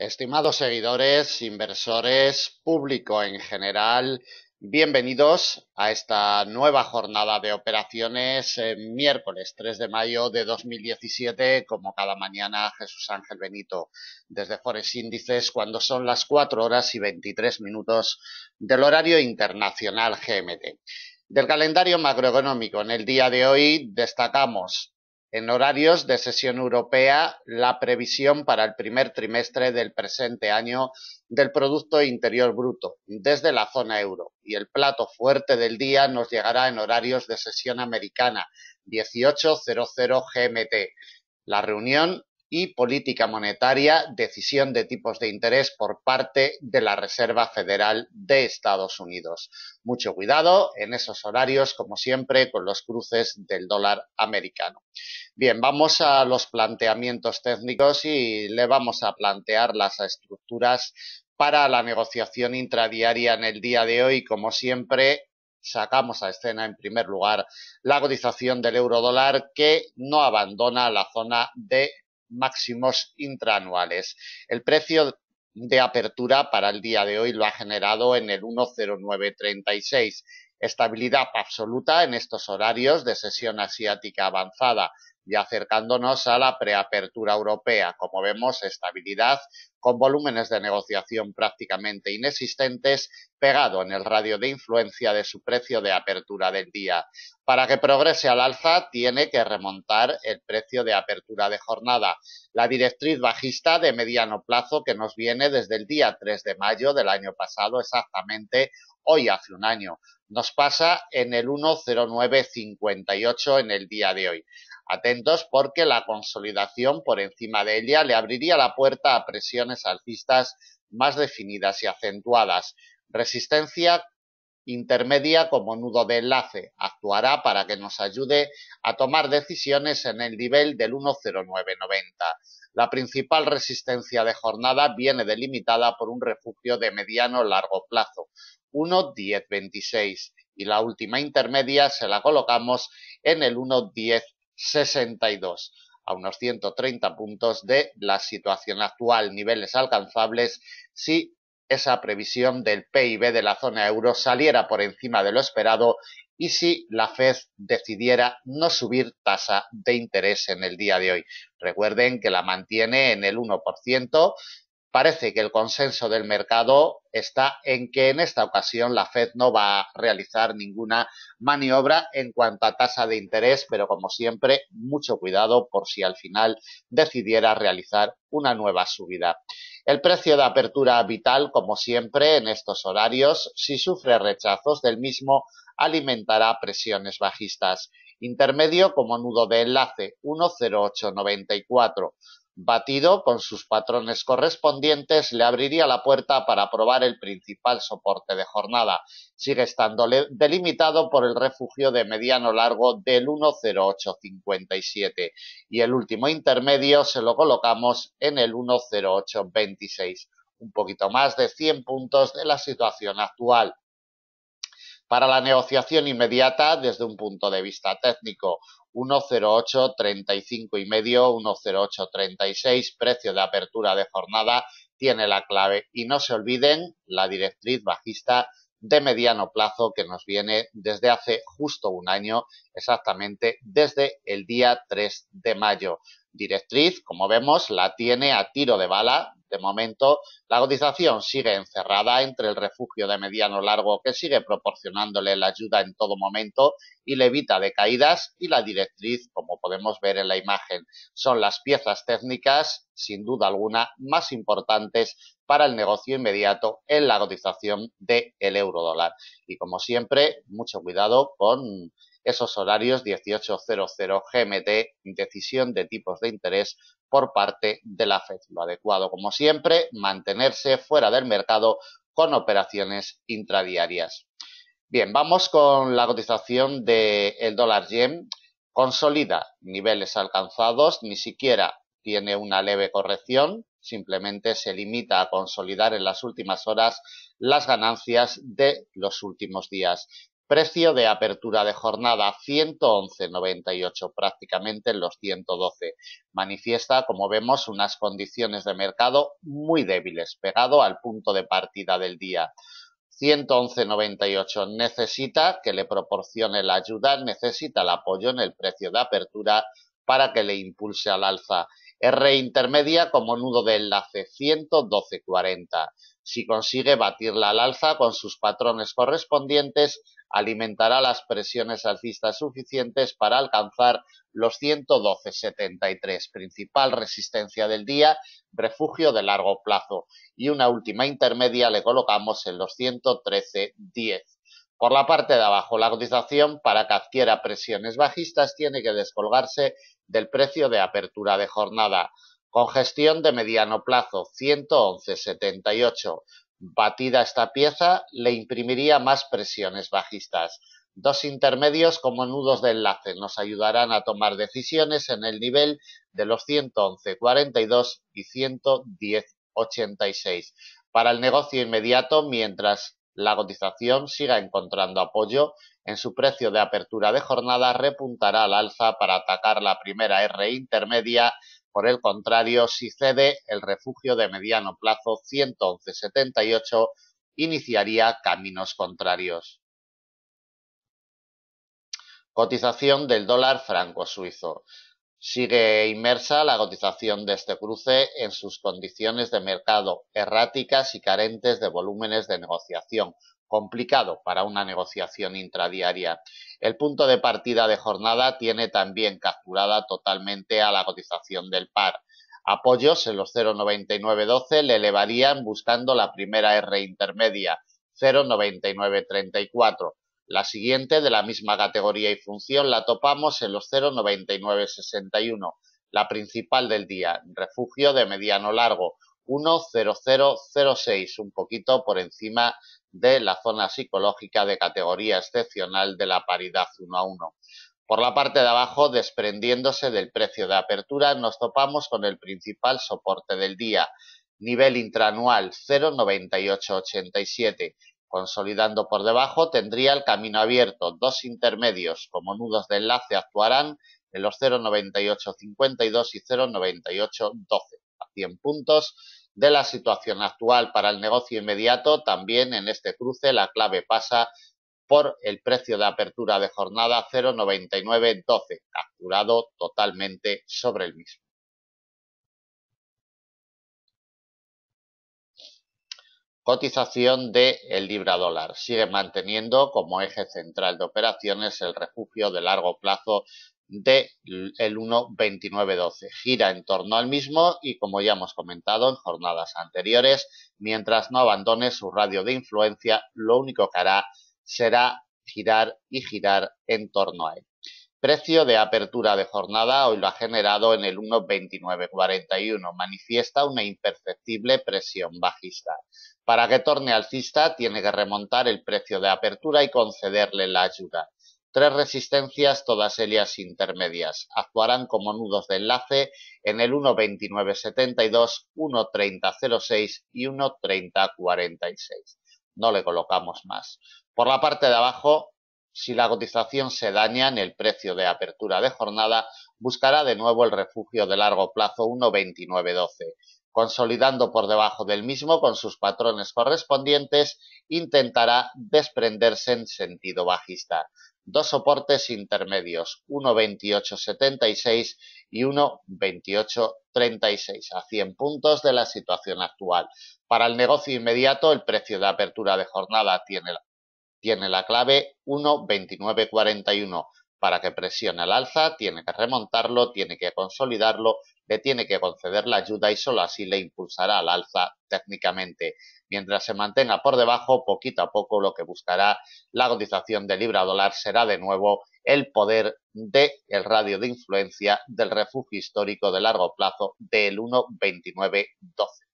Estimados seguidores, inversores, público en general, bienvenidos a esta nueva jornada de operaciones miércoles 3 de mayo de 2017, como cada mañana Jesús Ángel Benito desde Forex Índices cuando son las 4 horas y 23 minutos del horario internacional GMT. Del calendario macroeconómico en el día de hoy destacamos en horarios de sesión europea la previsión para el primer trimestre del presente año del Producto Interior Bruto desde la zona euro y el plato fuerte del día nos llegará en horarios de sesión americana 18.00 GMT. La reunión y política monetaria, decisión de tipos de interés por parte de la Reserva Federal de Estados Unidos. Mucho cuidado en esos horarios, como siempre, con los cruces del dólar americano. Bien, vamos a los planteamientos técnicos y le vamos a plantear las estructuras para la negociación intradiaria en el día de hoy. Como siempre, sacamos a escena en primer lugar la cotización del euro dólar que no abandona la zona de máximos intraanuales. El precio de apertura para el día de hoy lo ha generado en el 10936. Estabilidad absoluta en estos horarios de sesión asiática avanzada y acercándonos a la preapertura europea. Como vemos, estabilidad con volúmenes de negociación prácticamente inexistentes, pegado en el radio de influencia de su precio de apertura del día. Para que progrese al alza, tiene que remontar el precio de apertura de jornada. La directriz bajista de mediano plazo que nos viene desde el día 3 de mayo del año pasado, exactamente hoy hace un año, nos pasa en el 10958 en el día de hoy. Atentos porque la consolidación por encima de ella le abriría la puerta a presiones alcistas más definidas y acentuadas. Resistencia intermedia como nudo de enlace. Actuará para que nos ayude a tomar decisiones en el nivel del 10990. La principal resistencia de jornada viene delimitada por un refugio de mediano largo plazo, 1.1026, y la última intermedia se la colocamos en el 1.10 62, a unos 130 puntos de la situación actual, niveles alcanzables si esa previsión del PIB de la zona euro saliera por encima de lo esperado y si la Fed decidiera no subir tasa de interés en el día de hoy. Recuerden que la mantiene en el 1%, parece que el consenso del mercado está en que en esta ocasión la Fed no va a realizar ninguna maniobra en cuanto a tasa de interés, pero como siempre, mucho cuidado por si al final decidiera realizar una nueva subida. El precio de apertura vital, como siempre en estos horarios, si sufre rechazos del mismo, alimentará presiones bajistas. Intermedio como nudo de enlace 10894 batido con sus patrones correspondientes le abriría la puerta para probar el principal soporte de jornada. Sigue estando delimitado por el refugio de mediano largo del 10857 y el último intermedio se lo colocamos en el 10826, un poquito más de 100 puntos de la situación actual. Para la negociación inmediata, desde un punto de vista técnico, 10835 y medio, 10836, precio de apertura de jornada, tiene la clave. Y no se olviden la directriz bajista de mediano plazo que nos viene desde hace justo un año, exactamente desde el día 3 de mayo. Directriz, como vemos, la tiene a tiro de bala de momento, la cotización sigue encerrada entre el refugio de mediano largo que sigue proporcionándole la ayuda en todo momento y le evita de caídas y la directriz, como podemos ver en la imagen, son las piezas técnicas, sin duda alguna, más importantes para el negocio inmediato en la cotización del euro dólar. Y como siempre, mucho cuidado con esos horarios 18.00 GMT, decisión de tipos de interés por parte de la FED. Lo adecuado, como siempre, mantenerse fuera del mercado con operaciones intradiarias. Bien, vamos con la cotización del dólar yen. Consolida niveles alcanzados, ni siquiera tiene una leve corrección, simplemente se limita a consolidar en las últimas horas las ganancias de los últimos días Precio de apertura de jornada 111,98, prácticamente en los 112. Manifiesta, como vemos, unas condiciones de mercado muy débiles, pegado al punto de partida del día. 111,98 necesita que le proporcione la ayuda, necesita el apoyo en el precio de apertura para que le impulse al alza. R intermedia como nudo de enlace 112,40. Si consigue batirla al alza con sus patrones correspondientes, alimentará las presiones alcistas suficientes para alcanzar los 112,73, principal resistencia del día, refugio de largo plazo, y una última intermedia le colocamos en los 113,10. Por la parte de abajo, la cotización para que adquiera presiones bajistas tiene que descolgarse del precio de apertura de jornada. Congestión de mediano plazo, 111,78. Batida esta pieza, le imprimiría más presiones bajistas. Dos intermedios como nudos de enlace nos ayudarán a tomar decisiones en el nivel de los 111.42 y 110.86. Para el negocio inmediato, mientras la cotización siga encontrando apoyo en su precio de apertura de jornada, repuntará al alza para atacar la primera R intermedia por el contrario, si cede el refugio de mediano plazo 111.78 iniciaría caminos contrarios. Cotización del dólar franco suizo. Sigue inmersa la cotización de este cruce en sus condiciones de mercado erráticas y carentes de volúmenes de negociación, complicado para una negociación intradiaria. El punto de partida de jornada tiene también capturada totalmente a la cotización del par. Apoyos en los 0,9912 le elevarían buscando la primera R intermedia, 0,9934. La siguiente de la misma categoría y función la topamos en los 0,9961, la principal del día, refugio de mediano largo, 10006, un poquito por encima de la zona psicológica de categoría excepcional de la paridad 1 a 1. Por la parte de abajo, desprendiéndose del precio de apertura, nos topamos con el principal soporte del día, nivel intranual 0,9887. Consolidando por debajo, tendría el camino abierto. Dos intermedios como nudos de enlace actuarán en los 0,9852 y 0,9812. A 100 puntos de la situación actual para el negocio inmediato, también en este cruce la clave pasa por el precio de apertura de jornada 0,9912, capturado totalmente sobre el mismo. Cotización de el libra dólar. Sigue manteniendo como eje central de operaciones el refugio de largo plazo del el 1.2912. Gira en torno al mismo y como ya hemos comentado en jornadas anteriores, mientras no abandone su radio de influencia, lo único que hará será girar y girar en torno a él. Precio de apertura de jornada hoy lo ha generado en el 1.2941. Manifiesta una imperceptible presión bajista. Para que torne alcista tiene que remontar el precio de apertura y concederle la ayuda. Tres resistencias, todas ellas intermedias. Actuarán como nudos de enlace en el 1.2972, 1.3006 y 1.3046. No le colocamos más. Por la parte de abajo, si la cotización se daña en el precio de apertura de jornada, buscará de nuevo el refugio de largo plazo 1.2912 consolidando por debajo del mismo con sus patrones correspondientes, intentará desprenderse en sentido bajista dos soportes intermedios, 1.2876 y 1.2836, a 100 puntos de la situación actual. Para el negocio inmediato, el precio de apertura de jornada tiene la, tiene la clave 1.2941. Para que presione al alza, tiene que remontarlo, tiene que consolidarlo, le tiene que conceder la ayuda y solo así le impulsará al alza técnicamente. Mientras se mantenga por debajo, poquito a poco lo que buscará la cotización de libra dólar será de nuevo el poder del el radio de influencia del refugio histórico de largo plazo del 1.2912.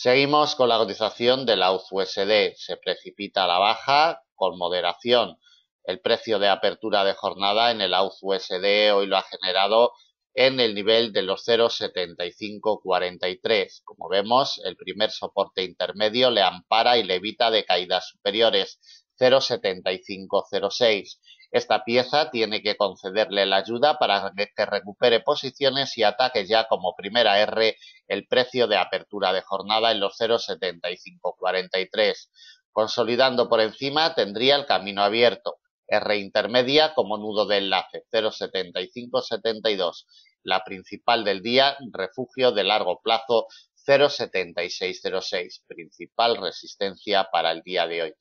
Seguimos con la cotización de la USD. Se precipita a la baja con moderación. El precio de apertura de jornada en el USD hoy lo ha generado en el nivel de los 0,7543. Como vemos, el primer soporte intermedio le ampara y le evita de caídas superiores 0,7506. Esta pieza tiene que concederle la ayuda para que recupere posiciones y ataque ya como primera R el precio de apertura de jornada en los 0,7543. Consolidando por encima tendría el camino abierto. R intermedia como nudo de enlace 0,7572. La principal del día, refugio de largo plazo 0,7606. Principal resistencia para el día de hoy.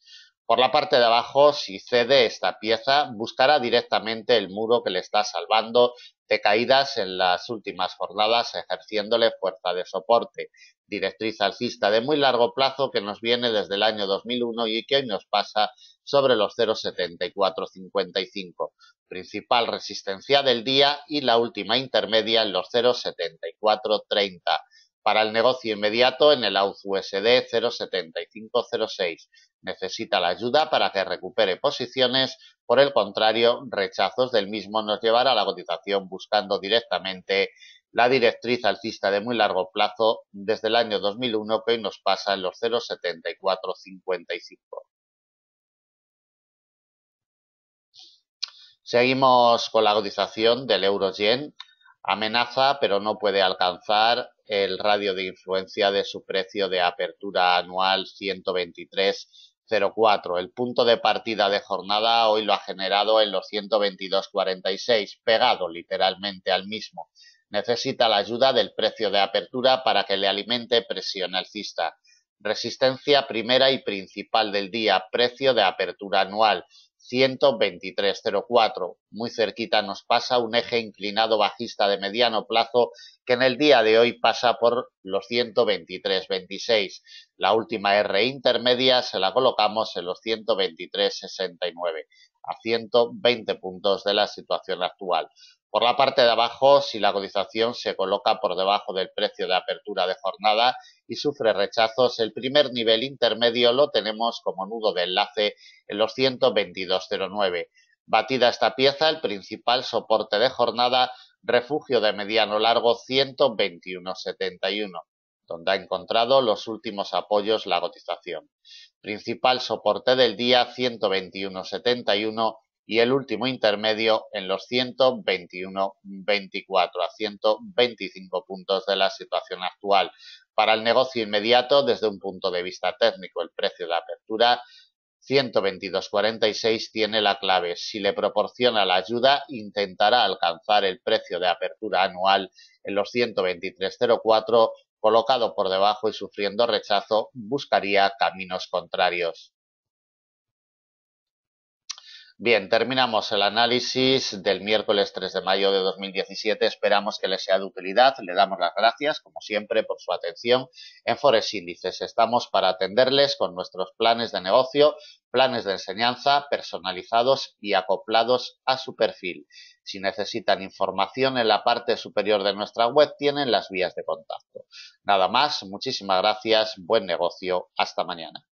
Por la parte de abajo, si cede esta pieza, buscará directamente el muro que le está salvando de caídas en las últimas jornadas, ejerciéndole fuerza de soporte. Directriz alcista de muy largo plazo que nos viene desde el año 2001 y que hoy nos pasa sobre los 0,7455. Principal resistencia del día y la última intermedia en los 0,7430 para el negocio inmediato en el AUD-USD 07506. Necesita la ayuda para que recupere posiciones, por el contrario, rechazos del mismo nos llevará a la cotización buscando directamente la directriz alcista de muy largo plazo desde el año 2001 que hoy nos pasa en los 07455. Seguimos con la cotización del euro-yen. Amenaza, pero no puede alcanzar el radio de influencia de su precio de apertura anual 123.04. El punto de partida de jornada hoy lo ha generado en los 122.46, pegado literalmente al mismo. Necesita la ayuda del precio de apertura para que le alimente presión alcista. Resistencia primera y principal del día, precio de apertura anual 123.04. Muy cerquita nos pasa un eje inclinado bajista de mediano plazo que en el día de hoy pasa por los 123.26. La última R intermedia se la colocamos en los 123.69, a 120 puntos de la situación actual. Por la parte de abajo, si la cotización se coloca por debajo del precio de apertura de jornada y sufre rechazos, el primer nivel intermedio lo tenemos como nudo de enlace en los 122.09. Batida esta pieza, el principal soporte de jornada, refugio de mediano largo 121.71, donde ha encontrado los últimos apoyos la cotización. Principal soporte del día 121.71 y el último intermedio en los 121.24 a 125 puntos de la situación actual. Para el negocio inmediato, desde un punto de vista técnico, el precio de apertura 122.46 tiene la clave. Si le proporciona la ayuda, intentará alcanzar el precio de apertura anual en los 123.04, colocado por debajo y sufriendo rechazo, buscaría caminos contrarios. Bien, terminamos el análisis del miércoles 3 de mayo de 2017. Esperamos que les sea de utilidad. Le damos las gracias, como siempre, por su atención. En Forex Índices estamos para atenderles con nuestros planes de negocio, planes de enseñanza personalizados y acoplados a su perfil. Si necesitan información en la parte superior de nuestra web tienen las vías de contacto. Nada más, muchísimas gracias, buen negocio, hasta mañana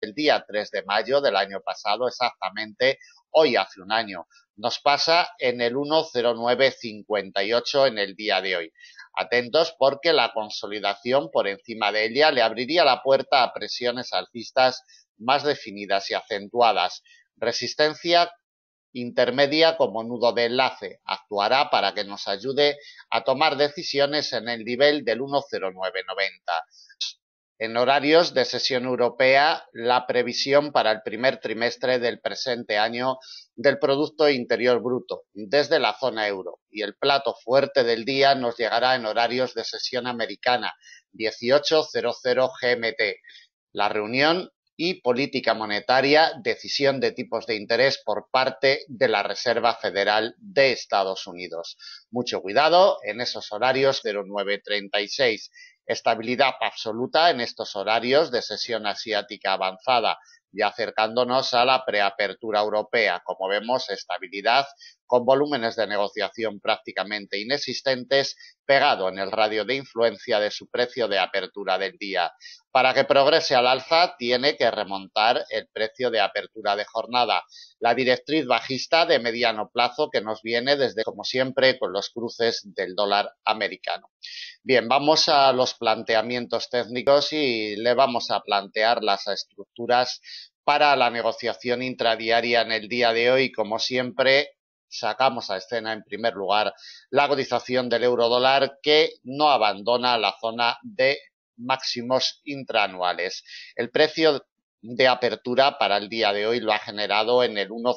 el día 3 de mayo del año pasado, exactamente hoy hace un año. Nos pasa en el 10958 en el día de hoy. Atentos porque la consolidación por encima de ella le abriría la puerta a presiones alcistas más definidas y acentuadas. Resistencia intermedia como nudo de enlace. Actuará para que nos ayude a tomar decisiones en el nivel del 10990 en horarios de sesión europea la previsión para el primer trimestre del presente año del Producto Interior Bruto desde la zona euro y el plato fuerte del día nos llegará en horarios de sesión americana 18.00 GMT. La reunión y política monetaria, decisión de tipos de interés por parte de la Reserva Federal de Estados Unidos. Mucho cuidado en esos horarios 0936 Estabilidad absoluta en estos horarios de sesión asiática avanzada y acercándonos a la preapertura europea. Como vemos, estabilidad con volúmenes de negociación prácticamente inexistentes, pegado en el radio de influencia de su precio de apertura del día. Para que progrese al alza, tiene que remontar el precio de apertura de jornada. La directriz bajista de mediano plazo que nos viene desde, como siempre, con los cruces del dólar americano. Bien, vamos a los planteamientos técnicos y le vamos a plantear las estructuras para la negociación intradiaria en el día de hoy. Como siempre, sacamos a escena en primer lugar la cotización del euro dólar que no abandona la zona de máximos intraanuales. El precio de apertura para el día de hoy lo ha generado en el 1.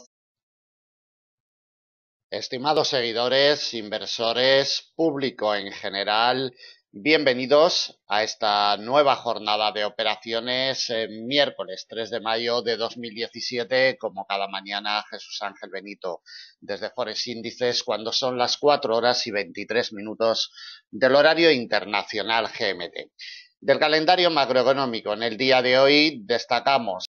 Estimados seguidores, inversores, público en general, Bienvenidos a esta nueva jornada de operaciones, eh, miércoles 3 de mayo de 2017, como cada mañana Jesús Ángel Benito desde Forex Índices, cuando son las 4 horas y 23 minutos del horario internacional GMT. Del calendario macroeconómico, en el día de hoy destacamos